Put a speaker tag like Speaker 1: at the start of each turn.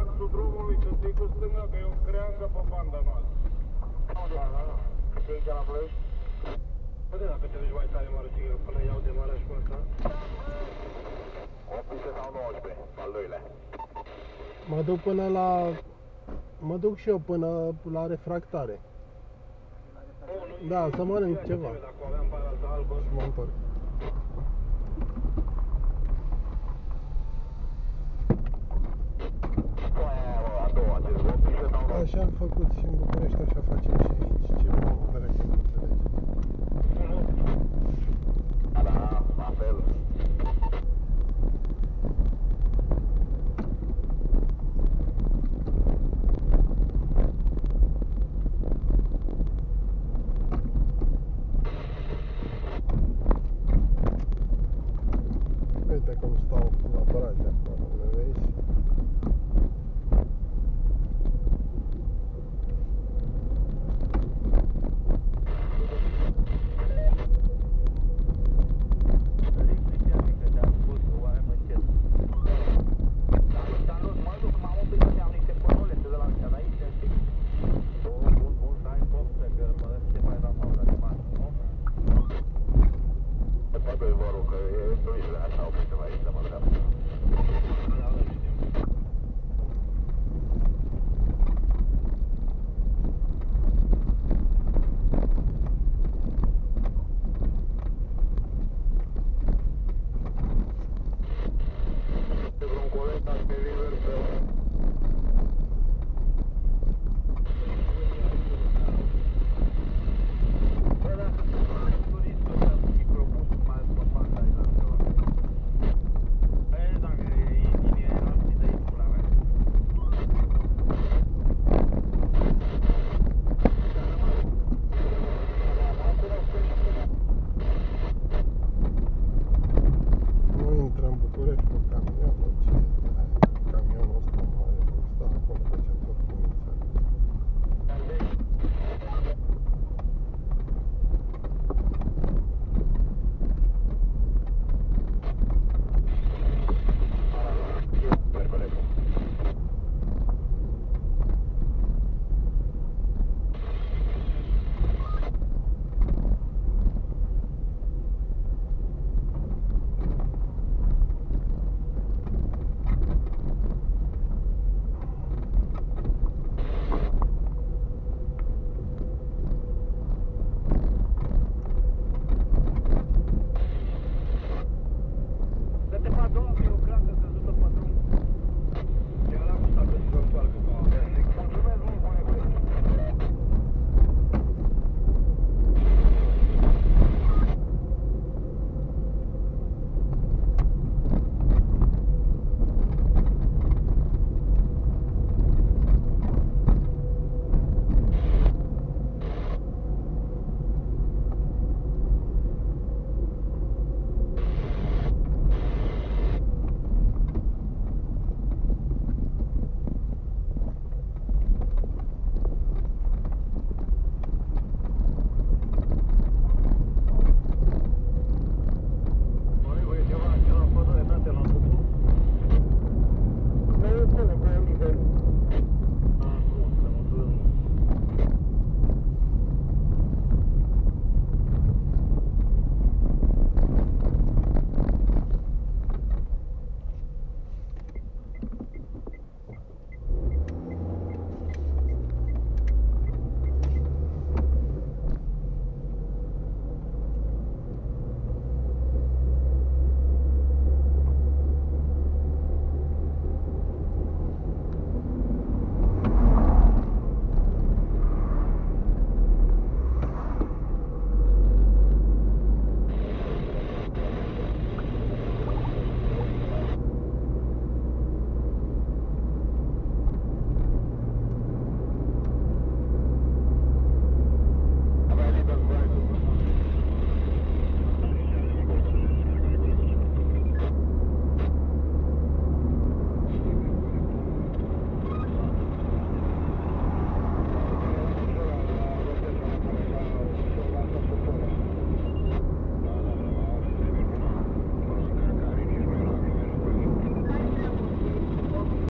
Speaker 1: axul drumului, să ții cu stânga, că e o creangă pe banda noastră.
Speaker 2: Da, da, da. Ce
Speaker 1: e chiar la Ploiești? Bă, dacă te duci mai tare, mă arăt până iau de maraj cu asta.
Speaker 2: 18 sau 19, al doilea.
Speaker 3: Mă duc până la... Mă duc și eu până la refractare. Da, să mănânc ceva.
Speaker 1: Dacă aveam para asta albă,
Speaker 3: Și mă întorc. așa am făcut și în București, așa facem și aici. Ce mă operă că nu înțelegi. Da, la fel. Uite cum stau la braze acolo, le vezi?
Speaker 2: Sniper i vår åker. Jag är inte vilsen att ta upp det. Det var inte vad det var.